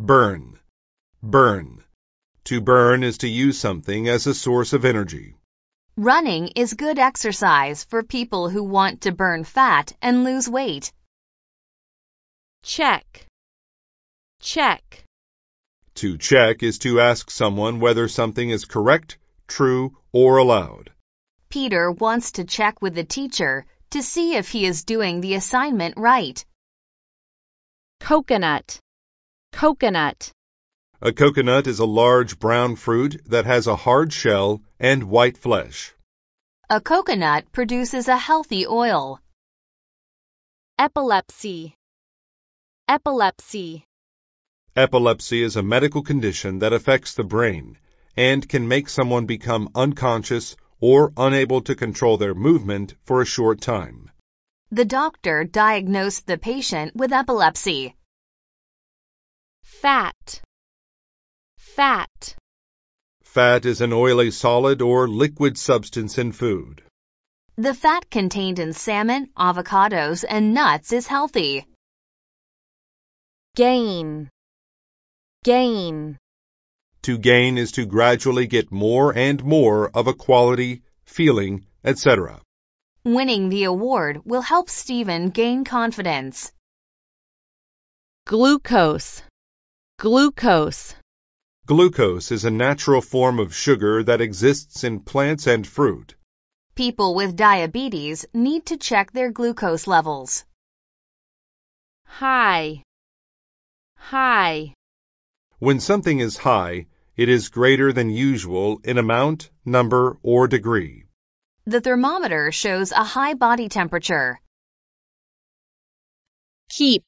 Burn. Burn. To burn is to use something as a source of energy. Running is good exercise for people who want to burn fat and lose weight. check, check, To check is to ask someone whether something is correct, true, or allowed. Peter wants to check with the teacher to see if he is doing the assignment right. coconut, coconut, A coconut is a large brown fruit that has a hard shell and white flesh. A coconut produces a healthy oil. epilepsy, epilepsy, Epilepsy is a medical condition that affects the brain and can make someone become unconscious or unable to control their movement for a short time. The doctor diagnosed the patient with epilepsy. Fat, fat, Fat is an oily solid or liquid substance in food. The fat contained in salmon, avocados, and nuts is healthy. gain, gain, To gain is to gradually get more and more of a quality, feeling, etc. Winning the award will help Stephen gain confidence. glucose, glucose, Glucose is a natural form of sugar that exists in plants and fruit. People with diabetes need to check their glucose levels. high, high, When something is high, it is greater than usual in amount, number, or degree. The thermometer shows a high body temperature. keep,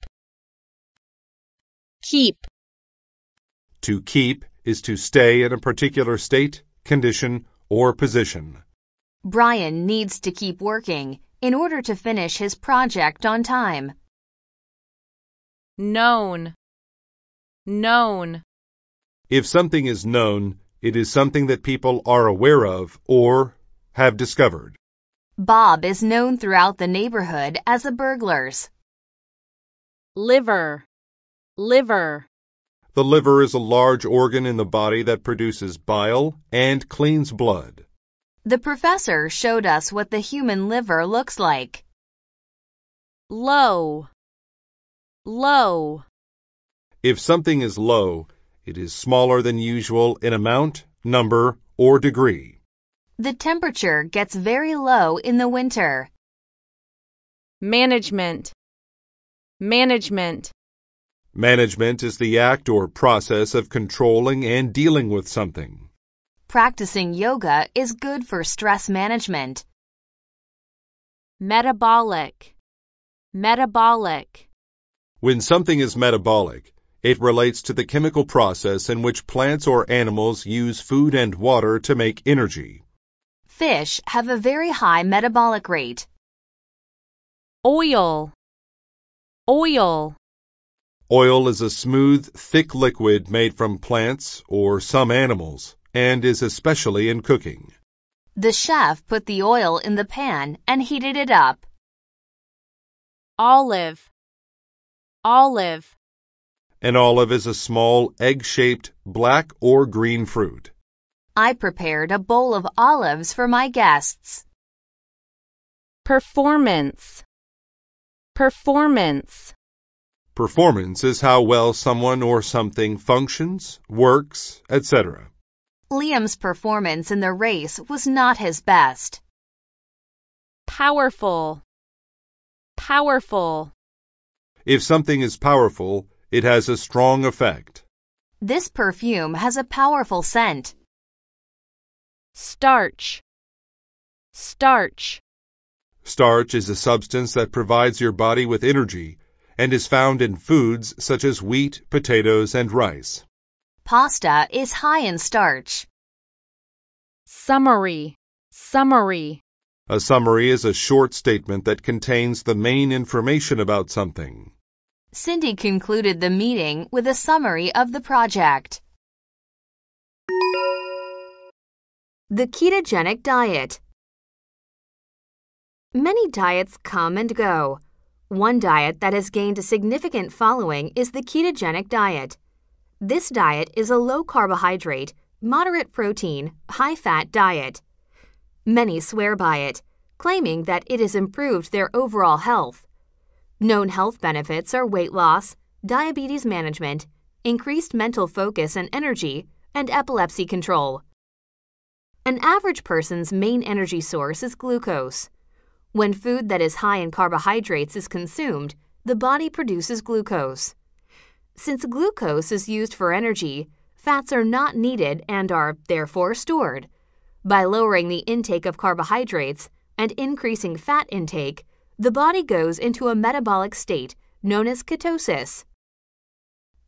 keep, To keep is to stay in a particular state, condition, or position. Brian needs to keep working in order to finish his project on time. known, known, If something is known, it is something that people are aware of or have discovered. Bob is known throughout the neighborhood as a burglars. liver, liver, The liver is a large organ in the body that produces bile and cleans blood. The professor showed us what the human liver looks like. low, low, If something is low, it is smaller than usual in amount, number, or degree. The temperature gets very low in the winter. management, management, Management is the act or process of controlling and dealing with something. Practicing yoga is good for stress management. metabolic, metabolic, When something is metabolic, it relates to the chemical process in which plants or animals use food and water to make energy. Fish have a very high metabolic rate. oil, oil, Oil is a smooth, thick liquid made from plants or some animals and is especially in cooking. The chef put the oil in the pan and heated it up. olive, olive, An olive is a small, egg-shaped, black or green fruit. I prepared a bowl of olives for my guests. performance, performance, Performance is how well someone or something functions, works, etc. Liam's performance in the race was not his best. powerful, powerful, If something is powerful, it has a strong effect. This perfume has a powerful scent. starch, starch, Starch is a substance that provides your body with energy and is found in foods such as wheat, potatoes, and rice. Pasta is high in starch. summary, summary, A summary is a short statement that contains the main information about something. Cindy concluded the meeting with a summary of the project. The ketogenic diet. Many diets come and go. One diet that has gained a significant following is the ketogenic diet. This diet is a low carbohydrate, moderate protein, high fat diet. Many swear by it, claiming that it has improved their overall health. Known health benefits are weight loss, diabetes management, increased mental focus and energy, and epilepsy control. An average person's main energy source is glucose. When food that is high in carbohydrates is consumed, the body produces glucose. Since glucose is used for energy, fats are not needed and are therefore stored. By lowering the intake of carbohydrates and increasing fat intake, the body goes into a metabolic state known as ketosis.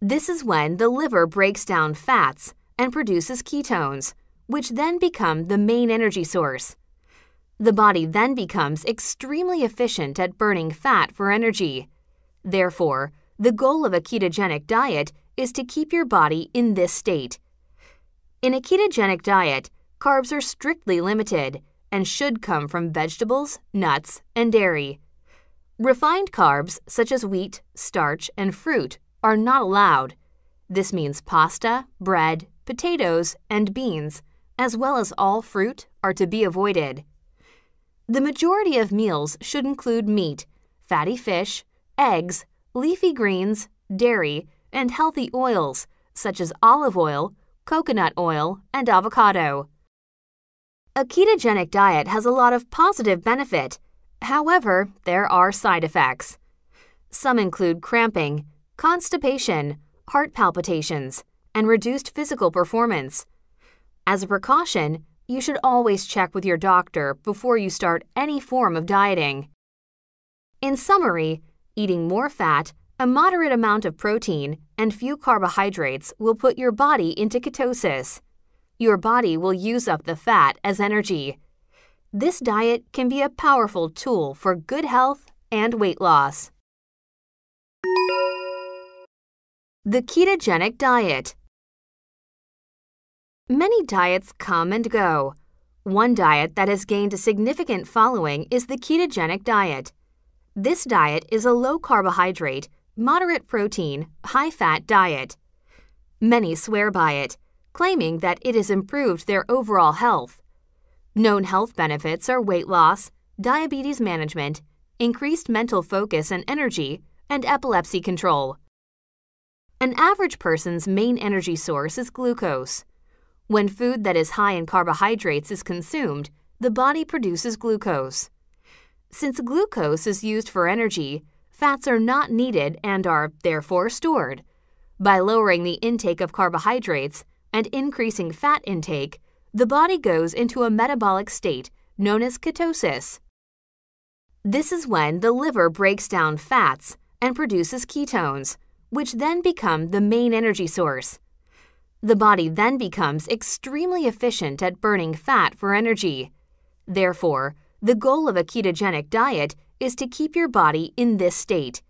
This is when the liver breaks down fats and produces ketones, which then become the main energy source. The body then becomes extremely efficient at burning fat for energy. Therefore, the goal of a ketogenic diet is to keep your body in this state. In a ketogenic diet, carbs are strictly limited and should come from vegetables, nuts, and dairy. Refined carbs, such as wheat, starch, and fruit, are not allowed. This means pasta, bread, potatoes, and beans, as well as all fruit, are to be avoided. The majority of meals should include meat, fatty fish, eggs, leafy greens, dairy, and healthy oils such as olive oil, coconut oil, and avocado. A ketogenic diet has a lot of positive benefit. However, there are side effects. Some include cramping, constipation, heart palpitations, and reduced physical performance. As a precaution, you should always check with your doctor before you start any form of dieting. In summary, eating more fat, a moderate amount of protein, and few carbohydrates will put your body into ketosis. Your body will use up the fat as energy. This diet can be a powerful tool for good health and weight loss. The ketogenic diet. Many diets come and go. One diet that has gained a significant following is the ketogenic diet. This diet is a low carbohydrate, moderate protein, high fat diet. Many swear by it, claiming that it has improved their overall health. Known health benefits are weight loss, diabetes management, increased mental focus and energy, and epilepsy control. An average person's main energy source is glucose. When food that is high in carbohydrates is consumed, the body produces glucose. Since glucose is used for energy, fats are not needed and are therefore stored. By lowering the intake of carbohydrates and increasing fat intake, the body goes into a metabolic state known as ketosis. This is when the liver breaks down fats and produces ketones, which then become the main energy source. The body then becomes extremely efficient at burning fat for energy. Therefore, the goal of a ketogenic diet is to keep your body in this state.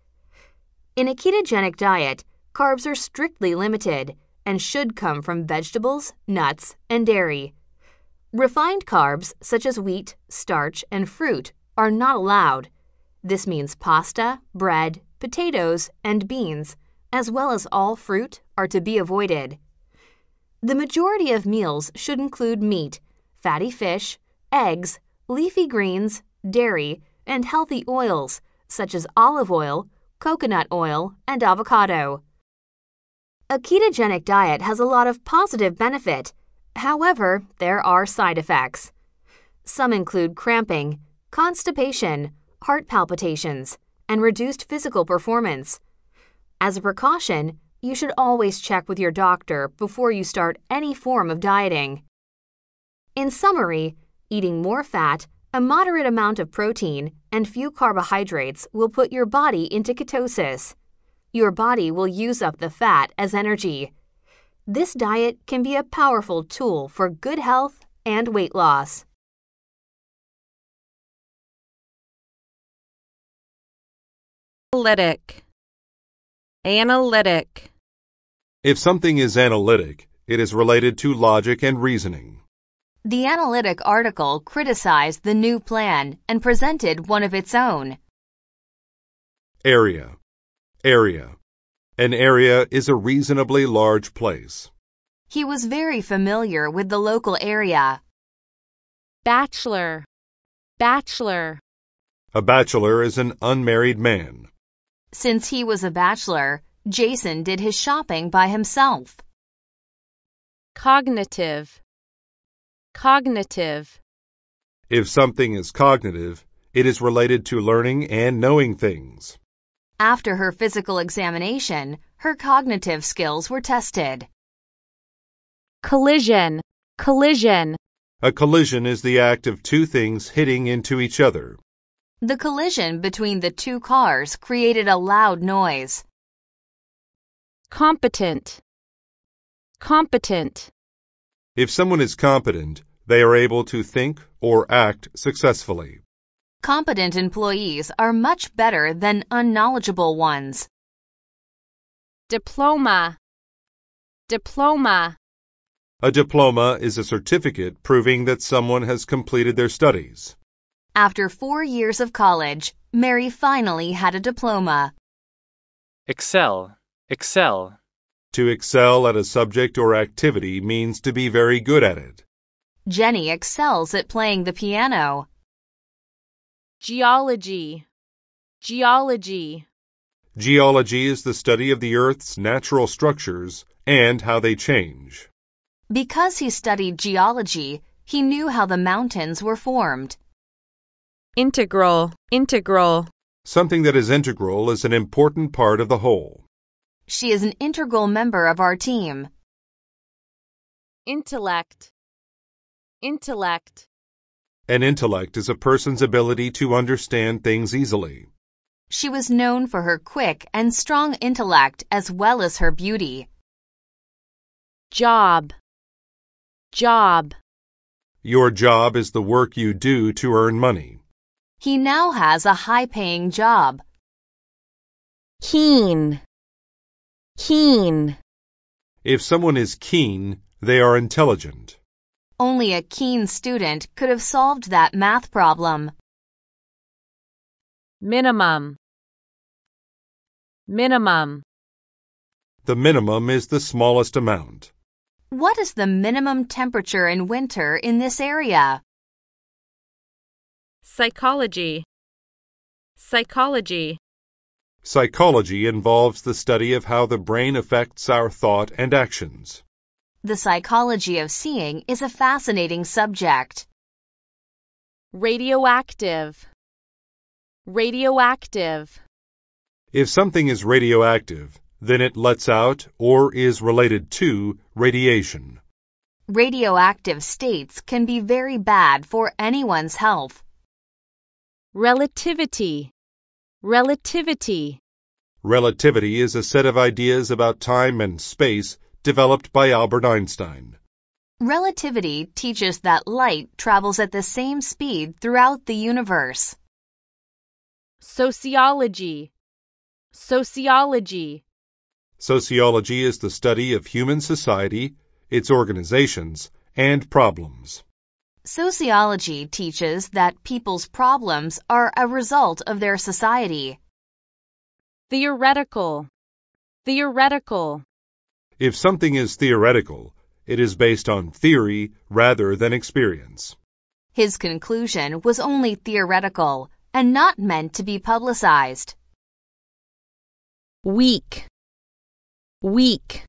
In a ketogenic diet, carbs are strictly limited and should come from vegetables, nuts, and dairy. Refined carbs, such as wheat, starch, and fruit, are not allowed. This means pasta, bread, potatoes, and beans, as well as all fruit, are to be avoided. The majority of meals should include meat, fatty fish, eggs, leafy greens, dairy, and healthy oils such as olive oil, coconut oil, and avocado. A ketogenic diet has a lot of positive benefit. However, there are side effects. Some include cramping, constipation, heart palpitations, and reduced physical performance. As a precaution, you should always check with your doctor before you start any form of dieting. In summary, eating more fat, a moderate amount of protein, and few carbohydrates will put your body into ketosis. Your body will use up the fat as energy. This diet can be a powerful tool for good health and weight loss. Analytic. Analytic. If something is analytic, it is related to logic and reasoning. The analytic article criticized the new plan and presented one of its own. Area. Area. An area is a reasonably large place. He was very familiar with the local area. Bachelor. Bachelor. A bachelor is an unmarried man. Since he was a bachelor, Jason did his shopping by himself. Cognitive. Cognitive. If something is cognitive, it is related to learning and knowing things. After her physical examination, her cognitive skills were tested. Collision. Collision. A collision is the act of two things hitting into each other. The collision between the two cars created a loud noise. Competent. Competent. If someone is competent, they are able to think or act successfully. Competent employees are much better than unknowledgeable ones. Diploma. Diploma. A diploma is a certificate proving that someone has completed their studies. After four years of college, Mary finally had a diploma. Excel. Excel. To excel at a subject or activity means to be very good at it. Jenny excels at playing the piano. Geology. Geology. Geology is the study of the Earth's natural structures and how they change. Because he studied geology, he knew how the mountains were formed. Integral. Integral. Something that is integral is an important part of the whole. She is an integral member of our team. Intellect. Intellect. An intellect is a person's ability to understand things easily. She was known for her quick and strong intellect as well as her beauty. Job. Job. Your job is the work you do to earn money. He now has a high paying job. Keen. Keen. If someone is keen, they are intelligent. Only a keen student could have solved that math problem. Minimum. Minimum. The minimum is the smallest amount. What is the minimum temperature in winter in this area? Psychology. Psychology. Psychology involves the study of how the brain affects our thought and actions. The psychology of seeing is a fascinating subject. Radioactive. Radioactive. If something is radioactive, then it lets out or is related to radiation. Radioactive states can be very bad for anyone's health. Relativity. Relativity. Relativity is a set of ideas about time and space developed by Albert Einstein. Relativity teaches that light travels at the same speed throughout the universe. Sociology. Sociology. Sociology is the study of human society, its organizations, and problems. Sociology teaches that people's problems are a result of their society. Theoretical. Theoretical. If something is theoretical, it is based on theory rather than experience. His conclusion was only theoretical and not meant to be publicized. Weak. Weak.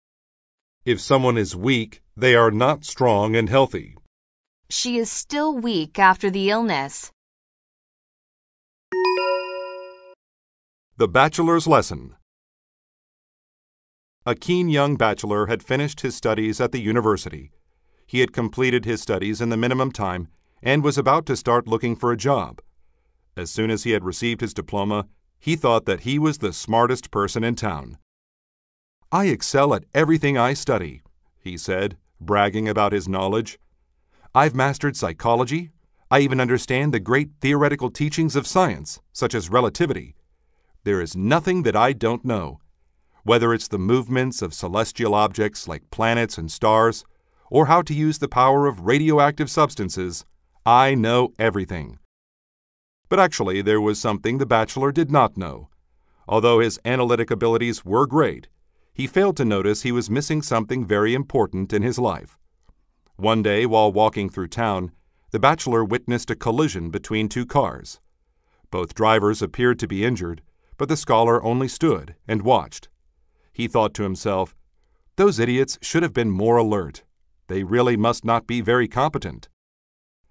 If someone is weak, they are not strong and healthy. She is still weak after the illness. The Bachelor's Lesson A keen young bachelor had finished his studies at the university. He had completed his studies in the minimum time and was about to start looking for a job. As soon as he had received his diploma, he thought that he was the smartest person in town. I excel at everything I study, he said, bragging about his knowledge. I've mastered psychology. I even understand the great theoretical teachings of science, such as relativity. There is nothing that I don't know. Whether it's the movements of celestial objects like planets and stars, or how to use the power of radioactive substances, I know everything. But actually, there was something the bachelor did not know. Although his analytic abilities were great, he failed to notice he was missing something very important in his life. One day, while walking through town, the bachelor witnessed a collision between two cars. Both drivers appeared to be injured, but the scholar only stood and watched. He thought to himself, Those idiots should have been more alert. They really must not be very competent.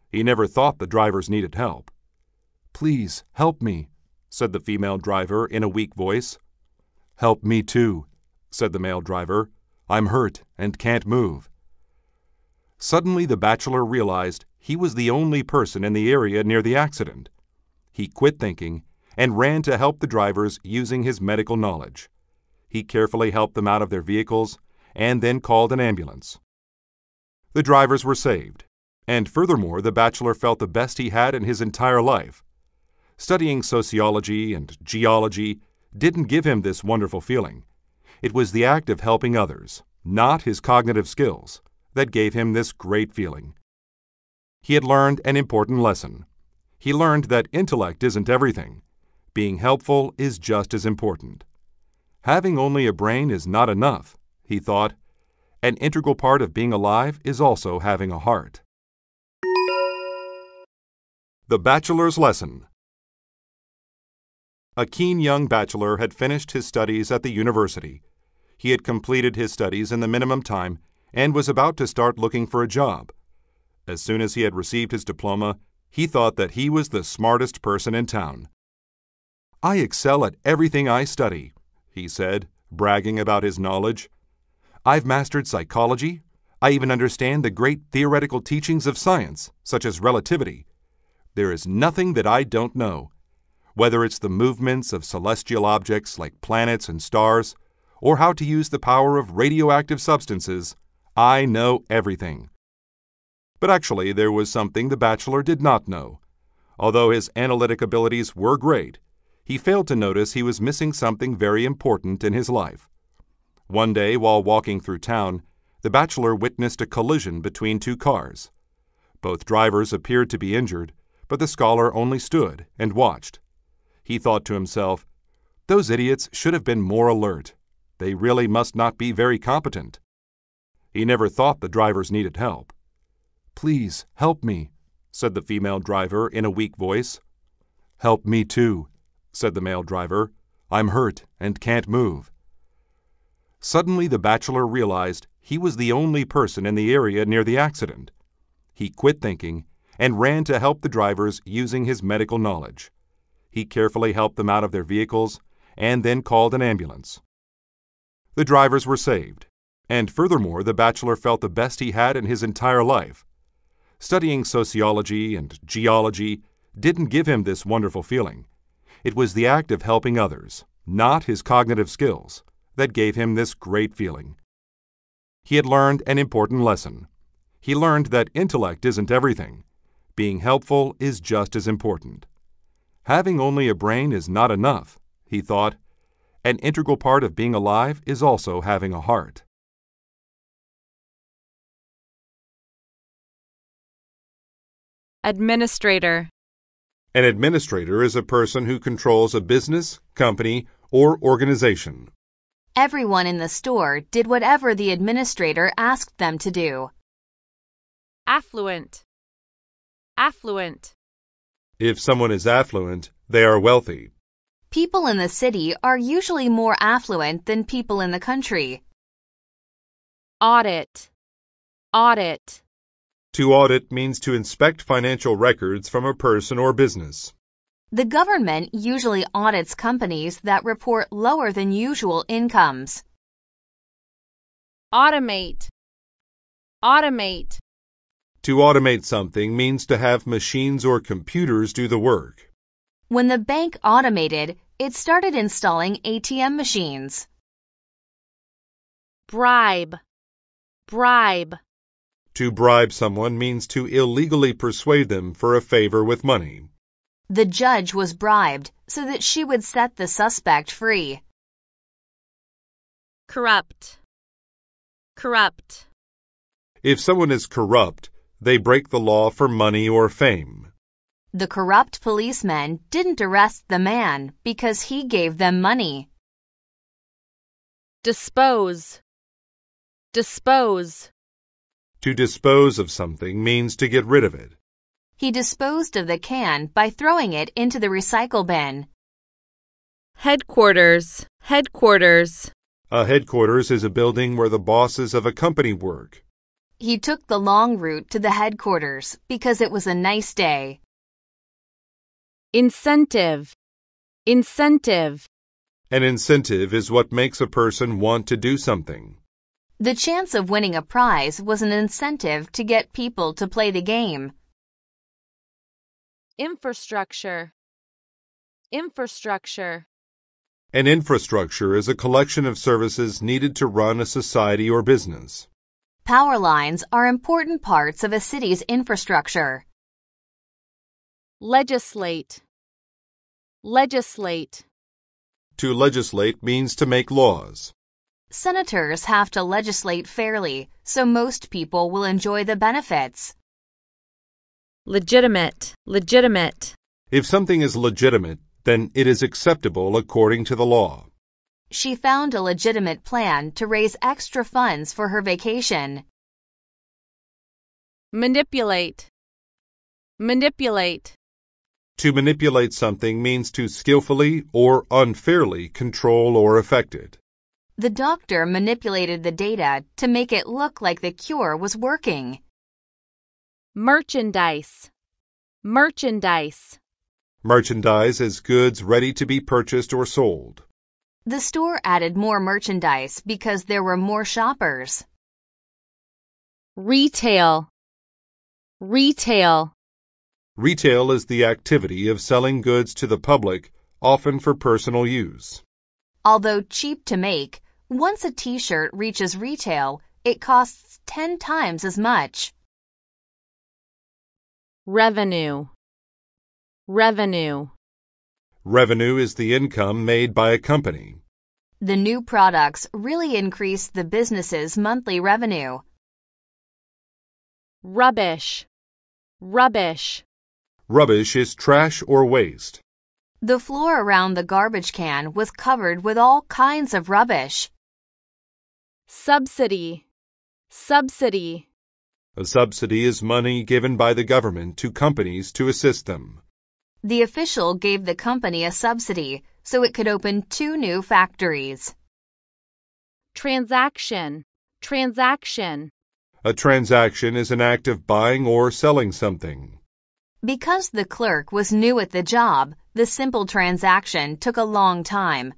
He never thought the drivers needed help. Please help me, said the female driver in a weak voice. Help me too, said the male driver. I'm hurt and can't move. Suddenly, the bachelor realized he was the only person in the area near the accident. He quit thinking and ran to help the drivers using his medical knowledge. He carefully helped them out of their vehicles and then called an ambulance. The drivers were saved, and furthermore, the bachelor felt the best he had in his entire life. Studying sociology and geology didn't give him this wonderful feeling. It was the act of helping others, not his cognitive skills, that gave him this great feeling. He had learned an important lesson. He learned that intellect isn't everything. Being helpful is just as important. Having only a brain is not enough, he thought. An integral part of being alive is also having a heart. The Bachelor's Lesson A keen young bachelor had finished his studies at the university. He had completed his studies in the minimum time and was about to start looking for a job. As soon as he had received his diploma, he thought that he was the smartest person in town. I excel at everything I study, he said, bragging about his knowledge. I've mastered psychology. I even understand the great theoretical teachings of science, such as relativity. There is nothing that I don't know. Whether it's the movements of celestial objects like planets and stars, or how to use the power of radioactive substances, I know everything. But actually, there was something the bachelor did not know. Although his analytic abilities were great, he failed to notice he was missing something very important in his life. One day, while walking through town, the bachelor witnessed a collision between two cars. Both drivers appeared to be injured, but the scholar only stood and watched. He thought to himself, Those idiots should have been more alert. They really must not be very competent. He never thought the drivers needed help. Please help me, said the female driver in a weak voice. Help me too, said the male driver. I'm hurt and can't move. Suddenly, the bachelor realized he was the only person in the area near the accident. He quit thinking and ran to help the drivers using his medical knowledge. He carefully helped them out of their vehicles and then called an ambulance. The drivers were saved, and furthermore, the bachelor felt the best he had in his entire life. Studying sociology and geology didn't give him this wonderful feeling. It was the act of helping others, not his cognitive skills, that gave him this great feeling. He had learned an important lesson. He learned that intellect isn't everything. Being helpful is just as important. Having only a brain is not enough, he thought. An integral part of being alive is also having a heart. Administrator. An administrator is a person who controls a business, company, or organization. Everyone in the store did whatever the administrator asked them to do. Affluent. Affluent. If someone is affluent, they are wealthy. People in the city are usually more affluent than people in the country. Audit. Audit. To audit means to inspect financial records from a person or business. The government usually audits companies that report lower than usual incomes. Automate. Automate. To automate something means to have machines or computers do the work. When the bank automated, it started installing ATM machines. Bribe. Bribe. To bribe someone means to illegally persuade them for a favor with money. The judge was bribed so that she would set the suspect free. Corrupt. Corrupt. If someone is corrupt, they break the law for money or fame. The corrupt policemen didn't arrest the man because he gave them money. Dispose. Dispose. To dispose of something means to get rid of it. He disposed of the can by throwing it into the recycle bin. Headquarters. Headquarters. A headquarters is a building where the bosses of a company work. He took the long route to the headquarters because it was a nice day. Incentive. Incentive. An incentive is what makes a person want to do something. The chance of winning a prize was an incentive to get people to play the game. Infrastructure. Infrastructure. An infrastructure is a collection of services needed to run a society or business. Power lines are important parts of a city's infrastructure. Legislate. Legislate. To legislate means to make laws. Senators have to legislate fairly, so most people will enjoy the benefits. Legitimate. Legitimate. If something is legitimate, then it is acceptable according to the law. She found a legitimate plan to raise extra funds for her vacation. Manipulate. Manipulate. To manipulate something means to skillfully or unfairly control or affect it. The doctor manipulated the data to make it look like the cure was working. Merchandise. Merchandise. Merchandise is goods ready to be purchased or sold. The store added more merchandise because there were more shoppers. Retail. Retail. Retail is the activity of selling goods to the public, often for personal use. Although cheap to make, once a t-shirt reaches retail, it costs 10 times as much. Revenue. Revenue. Revenue is the income made by a company. The new products really increased the business's monthly revenue. Rubbish. Rubbish. Rubbish is trash or waste. The floor around the garbage can was covered with all kinds of rubbish. Subsidy. Subsidy. A subsidy is money given by the government to companies to assist them. The official gave the company a subsidy so it could open two new factories. Transaction. Transaction. A transaction is an act of buying or selling something. Because the clerk was new at the job, the simple transaction took a long time.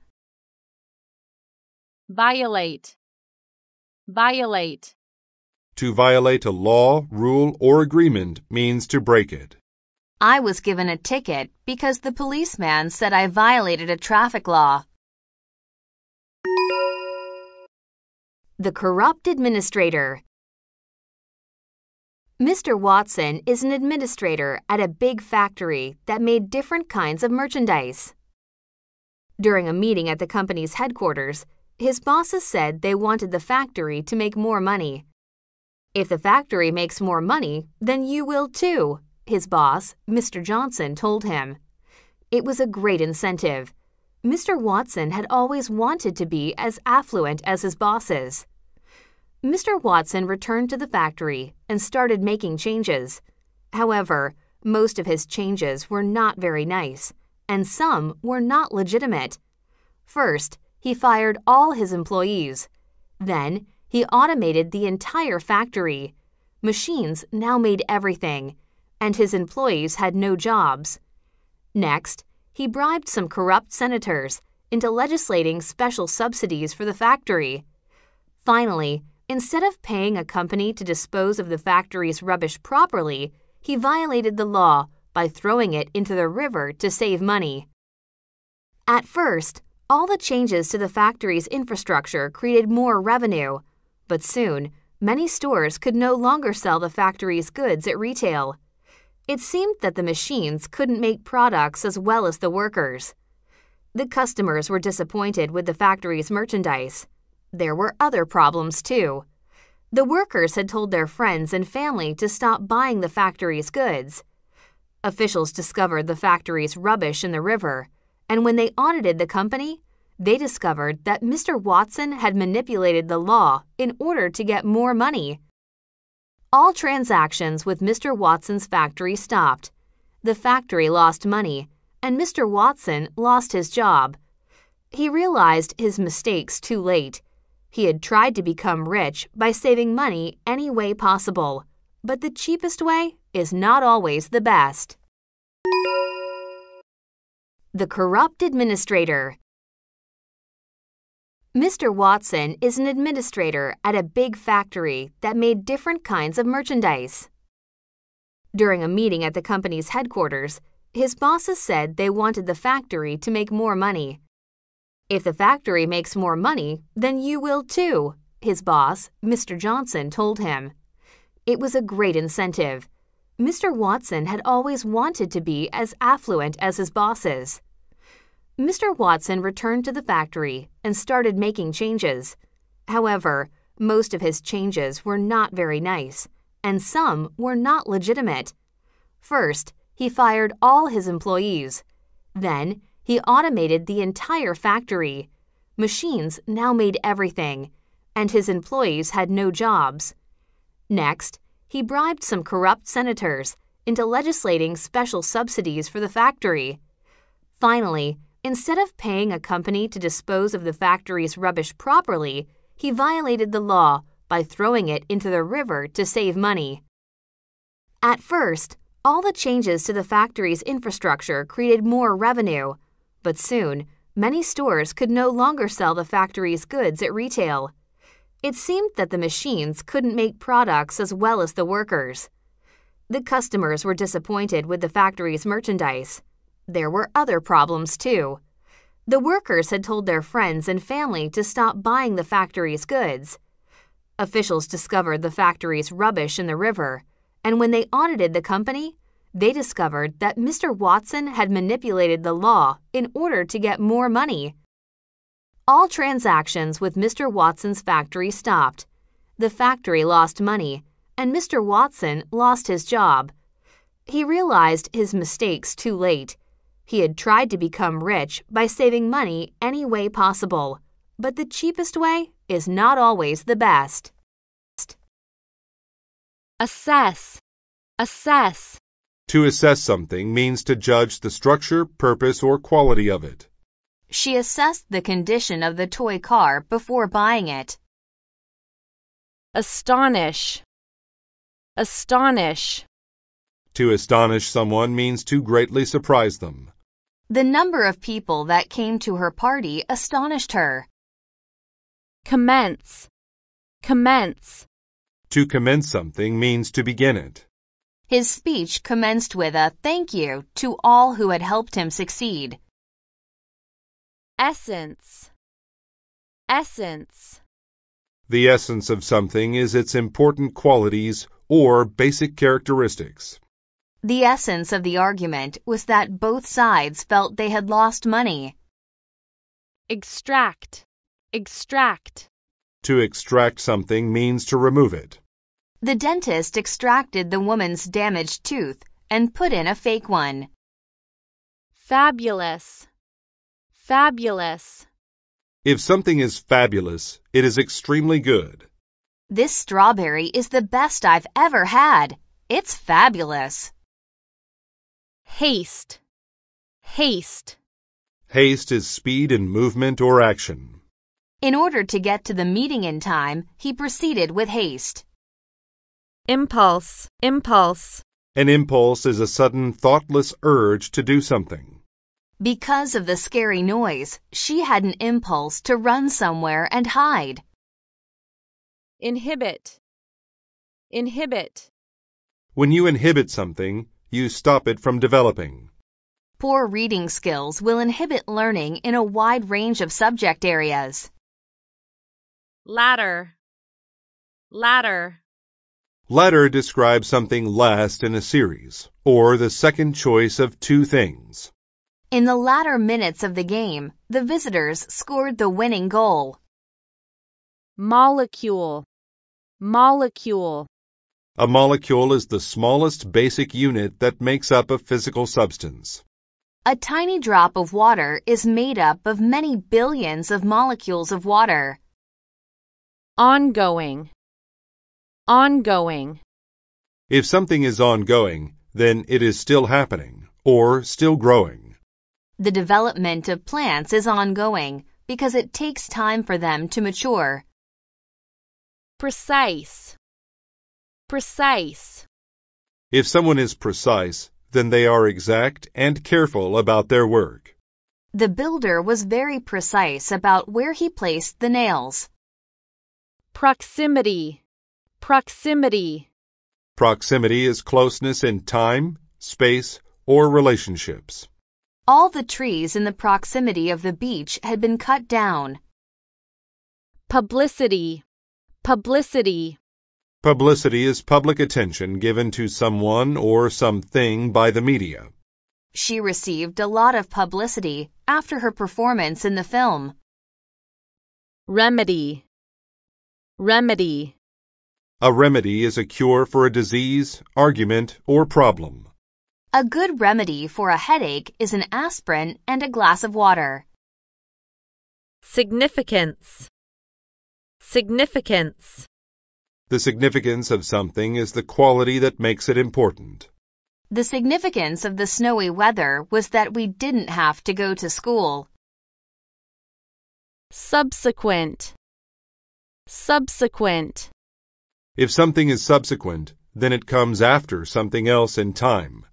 Violate. Violate. To violate a law, rule, or agreement means to break it. I was given a ticket because the policeman said I violated a traffic law. The corrupt administrator. Mr. Watson is an administrator at a big factory that made different kinds of merchandise. During a meeting at the company's headquarters, his bosses said they wanted the factory to make more money. If the factory makes more money, then you will too, his boss, Mr. Johnson, told him. It was a great incentive. Mr. Watson had always wanted to be as affluent as his bosses. Mr. Watson returned to the factory and started making changes. However, most of his changes were not very nice, and some were not legitimate. First, he fired all his employees. Then, he automated the entire factory. Machines now made everything, and his employees had no jobs. Next, he bribed some corrupt senators into legislating special subsidies for the factory. Finally, instead of paying a company to dispose of the factory's rubbish properly, he violated the law by throwing it into the river to save money. At first, all the changes to the factory's infrastructure created more revenue, but soon, many stores could no longer sell the factory's goods at retail. It seemed that the machines couldn't make products as well as the workers. The customers were disappointed with the factory's merchandise. There were other problems, too. The workers had told their friends and family to stop buying the factory's goods. Officials discovered the factory's rubbish in the river, and when they audited the company, they discovered that Mr. Watson had manipulated the law in order to get more money. All transactions with Mr. Watson's factory stopped. The factory lost money, and Mr. Watson lost his job. He realized his mistakes too late. He had tried to become rich by saving money any way possible, but the cheapest way is not always the best. The Corrupt Administrator Mr. Watson is an administrator at a big factory that made different kinds of merchandise. During a meeting at the company's headquarters, his bosses said they wanted the factory to make more money. If the factory makes more money, then you will too, his boss, Mr. Johnson, told him. It was a great incentive. Mr. Watson had always wanted to be as affluent as his bosses. Mr. Watson returned to the factory and started making changes. However, most of his changes were not very nice, and some were not legitimate. First, he fired all his employees. Then, he automated the entire factory. Machines now made everything, and his employees had no jobs. Next, he bribed some corrupt senators into legislating special subsidies for the factory. Finally, Instead of paying a company to dispose of the factory's rubbish properly, he violated the law by throwing it into the river to save money. At first, all the changes to the factory's infrastructure created more revenue, but soon, many stores could no longer sell the factory's goods at retail. It seemed that the machines couldn't make products as well as the workers. The customers were disappointed with the factory's merchandise. There were other problems, too. The workers had told their friends and family to stop buying the factory's goods. Officials discovered the factory's rubbish in the river, and when they audited the company, they discovered that Mr. Watson had manipulated the law in order to get more money. All transactions with Mr. Watson's factory stopped. The factory lost money, and Mr. Watson lost his job. He realized his mistakes too late he had tried to become rich by saving money any way possible, but the cheapest way is not always the best. Assess. Assess. To assess something means to judge the structure, purpose, or quality of it. She assessed the condition of the toy car before buying it. Astonish. Astonish. To astonish someone means to greatly surprise them. The number of people that came to her party astonished her. Commence. Commence. To commence something means to begin it. His speech commenced with a thank you to all who had helped him succeed. Essence. Essence. The essence of something is its important qualities or basic characteristics. The essence of the argument was that both sides felt they had lost money. Extract. Extract. To extract something means to remove it. The dentist extracted the woman's damaged tooth and put in a fake one. Fabulous. Fabulous. If something is fabulous, it is extremely good. This strawberry is the best I've ever had. It's fabulous. Haste. Haste. Haste is speed in movement or action. In order to get to the meeting in time, he proceeded with haste. Impulse. Impulse. An impulse is a sudden, thoughtless urge to do something. Because of the scary noise, she had an impulse to run somewhere and hide. Inhibit. Inhibit. When you inhibit something, you stop it from developing. Poor reading skills will inhibit learning in a wide range of subject areas. Latter. Latter. Latter describes something last in a series, or the second choice of two things. In the latter minutes of the game, the visitors scored the winning goal. Molecule. Molecule. A molecule is the smallest basic unit that makes up a physical substance. A tiny drop of water is made up of many billions of molecules of water. Ongoing. Ongoing. If something is ongoing, then it is still happening or still growing. The development of plants is ongoing because it takes time for them to mature. Precise. Precise. If someone is precise, then they are exact and careful about their work. The builder was very precise about where he placed the nails. Proximity. Proximity. Proximity is closeness in time, space, or relationships. All the trees in the proximity of the beach had been cut down. Publicity. Publicity. Publicity is public attention given to someone or something by the media. She received a lot of publicity after her performance in the film. Remedy. Remedy. A remedy is a cure for a disease, argument, or problem. A good remedy for a headache is an aspirin and a glass of water. Significance. Significance. The significance of something is the quality that makes it important. The significance of the snowy weather was that we didn't have to go to school. Subsequent. Subsequent. If something is subsequent, then it comes after something else in time.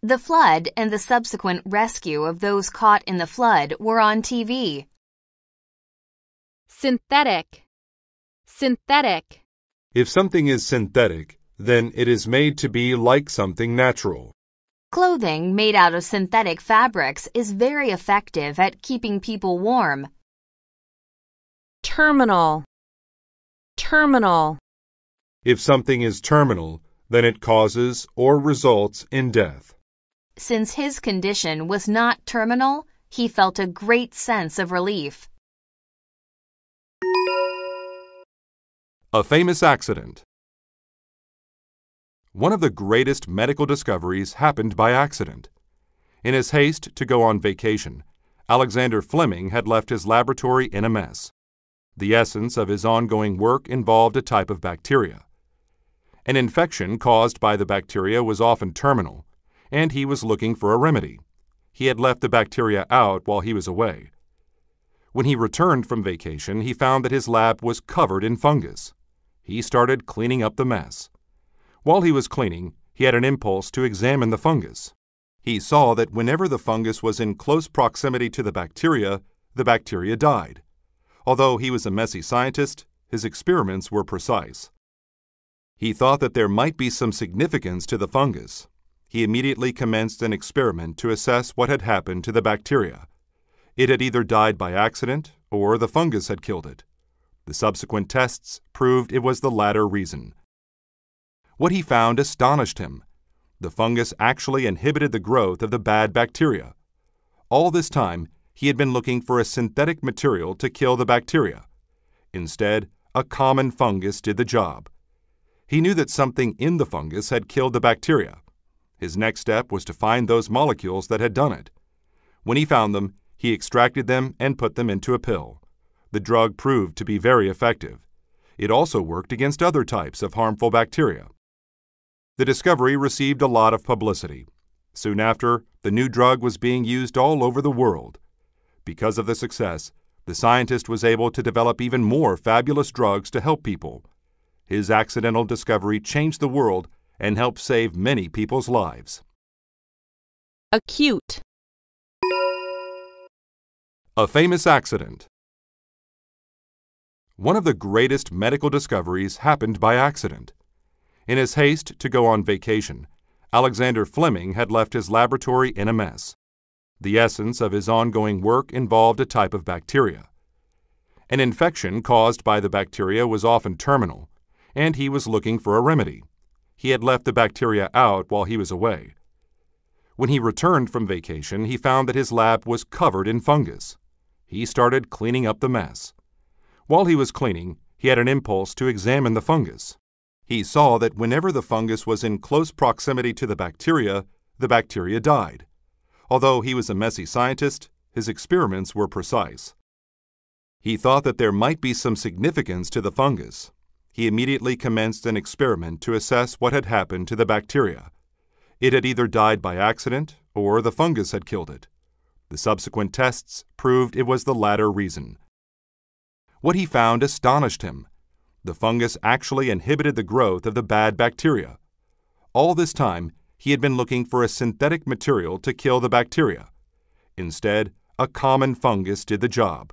The flood and the subsequent rescue of those caught in the flood were on TV. Synthetic. Synthetic. If something is synthetic, then it is made to be like something natural. Clothing made out of synthetic fabrics is very effective at keeping people warm. Terminal. Terminal. If something is terminal, then it causes or results in death. Since his condition was not terminal, he felt a great sense of relief. A famous accident. One of the greatest medical discoveries happened by accident. In his haste to go on vacation, Alexander Fleming had left his laboratory in a mess. The essence of his ongoing work involved a type of bacteria. An infection caused by the bacteria was often terminal, and he was looking for a remedy. He had left the bacteria out while he was away. When he returned from vacation, he found that his lab was covered in fungus. He started cleaning up the mess. While he was cleaning, he had an impulse to examine the fungus. He saw that whenever the fungus was in close proximity to the bacteria, the bacteria died. Although he was a messy scientist, his experiments were precise. He thought that there might be some significance to the fungus. He immediately commenced an experiment to assess what had happened to the bacteria. It had either died by accident or the fungus had killed it. The subsequent tests proved it was the latter reason. What he found astonished him. The fungus actually inhibited the growth of the bad bacteria. All this time, he had been looking for a synthetic material to kill the bacteria. Instead, a common fungus did the job. He knew that something in the fungus had killed the bacteria. His next step was to find those molecules that had done it. When he found them, he extracted them and put them into a pill. The drug proved to be very effective. It also worked against other types of harmful bacteria. The discovery received a lot of publicity. Soon after, the new drug was being used all over the world. Because of the success, the scientist was able to develop even more fabulous drugs to help people. His accidental discovery changed the world and helped save many people's lives. Acute. A famous accident. One of the greatest medical discoveries happened by accident. In his haste to go on vacation, Alexander Fleming had left his laboratory in a mess. The essence of his ongoing work involved a type of bacteria. An infection caused by the bacteria was often terminal, and he was looking for a remedy. He had left the bacteria out while he was away. When he returned from vacation, he found that his lab was covered in fungus. He started cleaning up the mess. While he was cleaning, he had an impulse to examine the fungus. He saw that whenever the fungus was in close proximity to the bacteria, the bacteria died. Although he was a messy scientist, his experiments were precise. He thought that there might be some significance to the fungus. He immediately commenced an experiment to assess what had happened to the bacteria. It had either died by accident or the fungus had killed it. The subsequent tests proved it was the latter reason. What he found astonished him. The fungus actually inhibited the growth of the bad bacteria. All this time, he had been looking for a synthetic material to kill the bacteria. Instead, a common fungus did the job.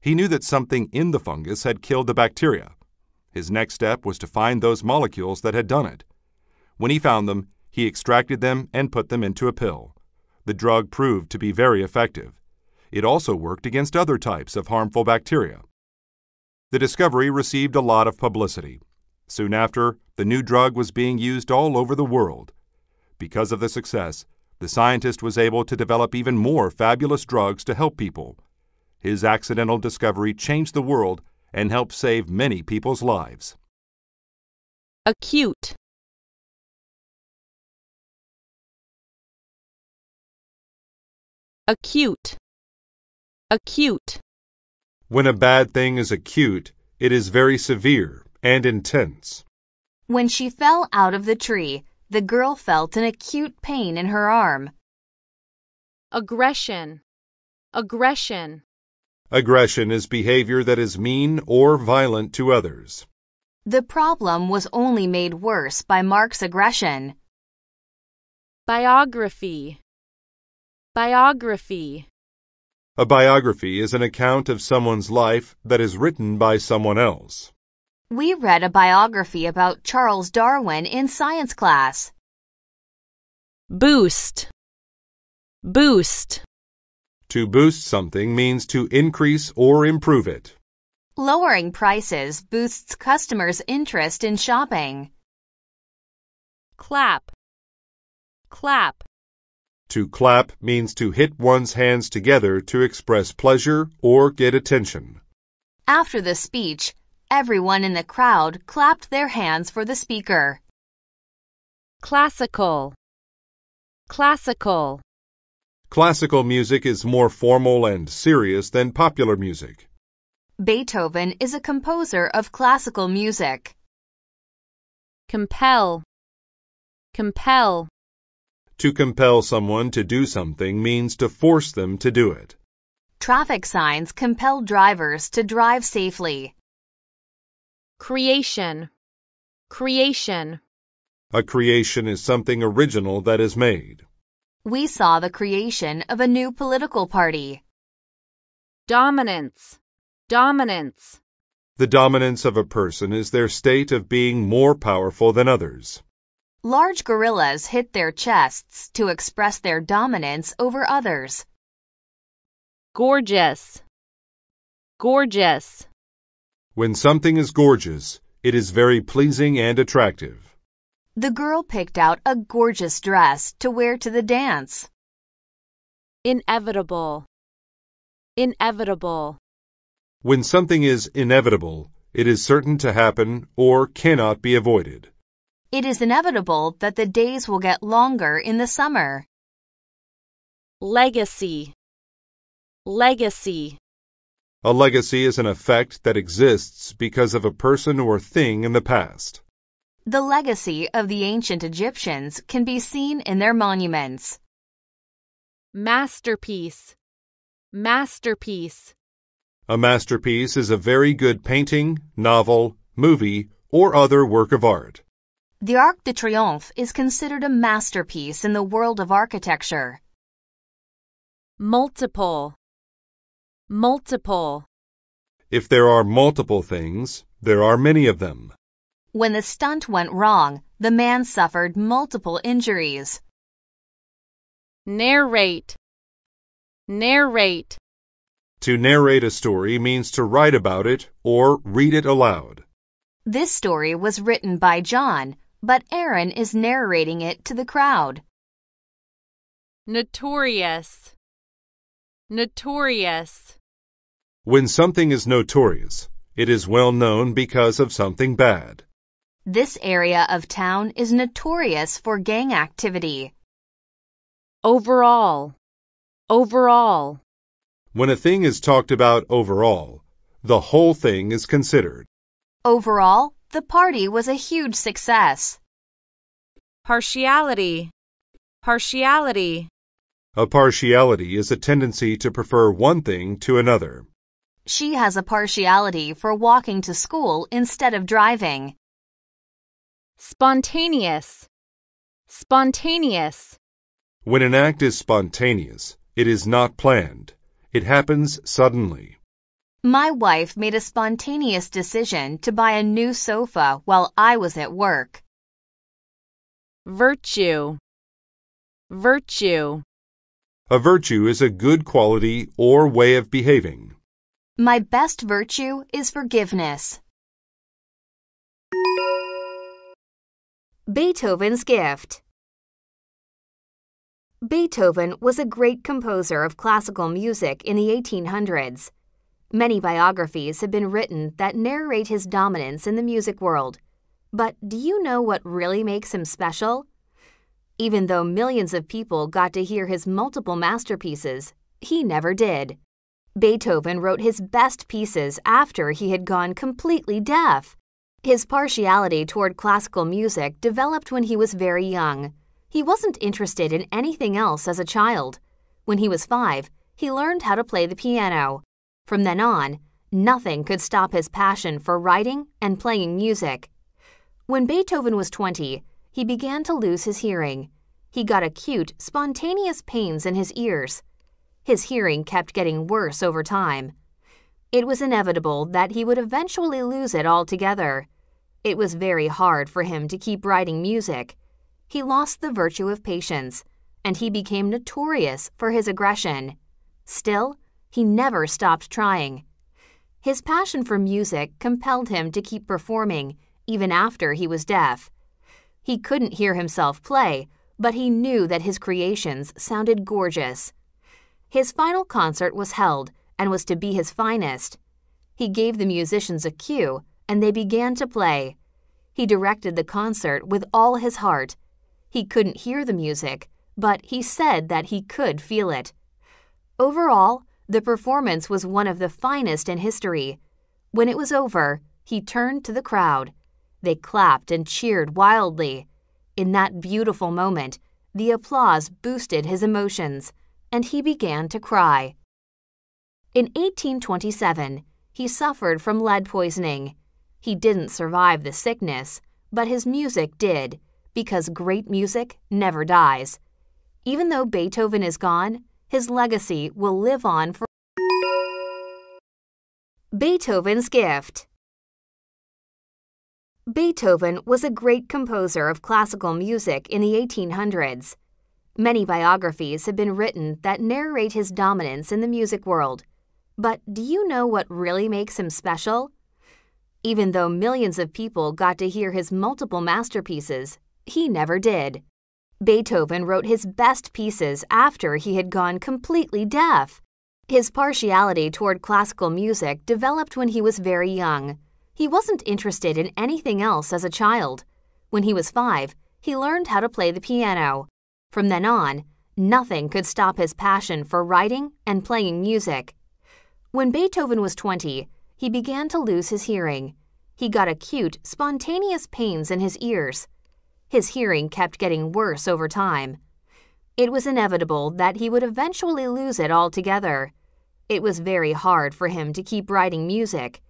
He knew that something in the fungus had killed the bacteria. His next step was to find those molecules that had done it. When he found them, he extracted them and put them into a pill. The drug proved to be very effective. It also worked against other types of harmful bacteria. The discovery received a lot of publicity. Soon after, the new drug was being used all over the world. Because of the success, the scientist was able to develop even more fabulous drugs to help people. His accidental discovery changed the world and helped save many people's lives. Acute. Acute. Acute. When a bad thing is acute, it is very severe and intense. When she fell out of the tree, the girl felt an acute pain in her arm. Aggression. Aggression. Aggression is behavior that is mean or violent to others. The problem was only made worse by Mark's aggression. Biography. Biography. A biography is an account of someone's life that is written by someone else. We read a biography about Charles Darwin in science class. Boost. Boost. To boost something means to increase or improve it. Lowering prices boosts customers' interest in shopping. Clap. Clap. To clap means to hit one's hands together to express pleasure or get attention. After the speech, everyone in the crowd clapped their hands for the speaker. Classical. Classical. Classical music is more formal and serious than popular music. Beethoven is a composer of classical music. Compel. Compel. To compel someone to do something means to force them to do it. Traffic signs compel drivers to drive safely. Creation. Creation. A creation is something original that is made. We saw the creation of a new political party. Dominance. Dominance. The dominance of a person is their state of being more powerful than others. Large gorillas hit their chests to express their dominance over others. Gorgeous. Gorgeous. When something is gorgeous, it is very pleasing and attractive. The girl picked out a gorgeous dress to wear to the dance. Inevitable. Inevitable. When something is inevitable, it is certain to happen or cannot be avoided. It is inevitable that the days will get longer in the summer. Legacy. Legacy. A legacy is an effect that exists because of a person or thing in the past. The legacy of the ancient Egyptians can be seen in their monuments. Masterpiece. Masterpiece. A masterpiece is a very good painting, novel, movie, or other work of art. The Arc de Triomphe is considered a masterpiece in the world of architecture. Multiple. Multiple. If there are multiple things, there are many of them. When the stunt went wrong, the man suffered multiple injuries. Narrate. Narrate. To narrate a story means to write about it or read it aloud. This story was written by John, but Aaron is narrating it to the crowd. Notorious. Notorious. When something is notorious, it is well known because of something bad. This area of town is notorious for gang activity. Overall. Overall. When a thing is talked about overall, the whole thing is considered. Overall, the party was a huge success. Partiality. Partiality. A partiality is a tendency to prefer one thing to another. She has a partiality for walking to school instead of driving. Spontaneous. Spontaneous. When an act is spontaneous, it is not planned. It happens suddenly. My wife made a spontaneous decision to buy a new sofa while I was at work. Virtue. Virtue. A virtue is a good quality or way of behaving. My best virtue is forgiveness. Beethoven's Gift Beethoven was a great composer of classical music in the 1800s. Many biographies have been written that narrate his dominance in the music world. But do you know what really makes him special? Even though millions of people got to hear his multiple masterpieces, he never did. Beethoven wrote his best pieces after he had gone completely deaf. His partiality toward classical music developed when he was very young. He wasn't interested in anything else as a child. When he was five, he learned how to play the piano. From then on, nothing could stop his passion for writing and playing music. When Beethoven was 20, he began to lose his hearing. He got acute, spontaneous pains in his ears. His hearing kept getting worse over time. It was inevitable that he would eventually lose it altogether. It was very hard for him to keep writing music. He lost the virtue of patience, and he became notorious for his aggression. Still, he never stopped trying. His passion for music compelled him to keep performing even after he was deaf. He couldn't hear himself play, but he knew that his creations sounded gorgeous. His final concert was held and was to be his finest. He gave the musicians a cue, and they began to play. He directed the concert with all his heart. He couldn't hear the music, but he said that he could feel it. Overall, the performance was one of the finest in history. When it was over, he turned to the crowd. They clapped and cheered wildly. In that beautiful moment, the applause boosted his emotions and he began to cry. In 1827, he suffered from lead poisoning. He didn't survive the sickness, but his music did, because great music never dies. Even though Beethoven is gone, his legacy will live on for. Beethoven's Gift Beethoven was a great composer of classical music in the 1800s. Many biographies have been written that narrate his dominance in the music world. But do you know what really makes him special? Even though millions of people got to hear his multiple masterpieces, he never did. Beethoven wrote his best pieces after he had gone completely deaf. His partiality toward classical music developed when he was very young. He wasn't interested in anything else as a child. When he was five, he learned how to play the piano. From then on, nothing could stop his passion for writing and playing music. When Beethoven was 20, he began to lose his hearing. He got acute, spontaneous pains in his ears. His hearing kept getting worse over time. It was inevitable that he would eventually lose it altogether. It was very hard for him to keep writing music.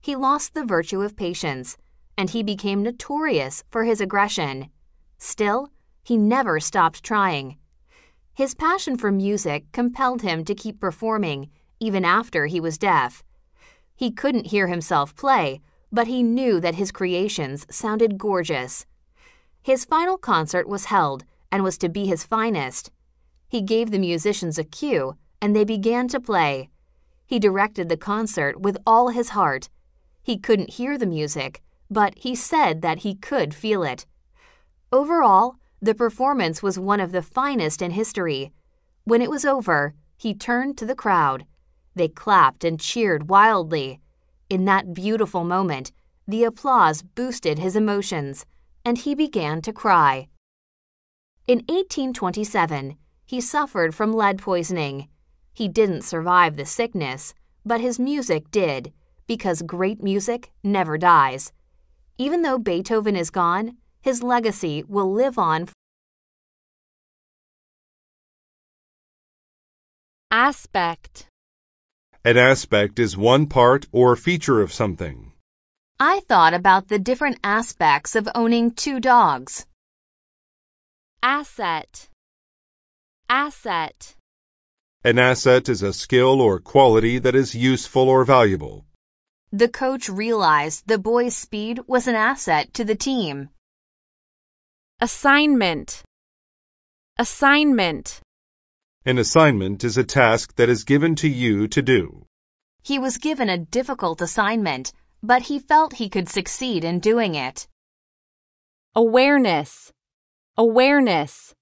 He lost the virtue of patience, and he became notorious for his aggression. Still, he never stopped trying. His passion for music compelled him to keep performing even after he was deaf. He couldn't hear himself play, but he knew that his creations sounded gorgeous. His final concert was held and was to be his finest. He gave the musicians a cue, and they began to play. He directed the concert with all his heart. He couldn't hear the music, but he said that he could feel it. Overall, the performance was one of the finest in history. When it was over, he turned to the crowd. They clapped and cheered wildly. In that beautiful moment, The applause boosted his emotions, and he began to cry. In 1827, he suffered from lead poisoning. He didn't survive the sickness, but his music did, because great music never dies. Even though Beethoven is gone, his legacy will live on. Aspect. An aspect is one part or feature of something. I thought about the different aspects of owning two dogs. Asset. Asset. An asset is a skill or quality that is useful or valuable. The coach realized the boy's speed was an asset to the team. Assignment. Assignment. An assignment is a task that is given to you to do. He was given a difficult assignment, but he felt he could succeed in doing it. Awareness. Awareness.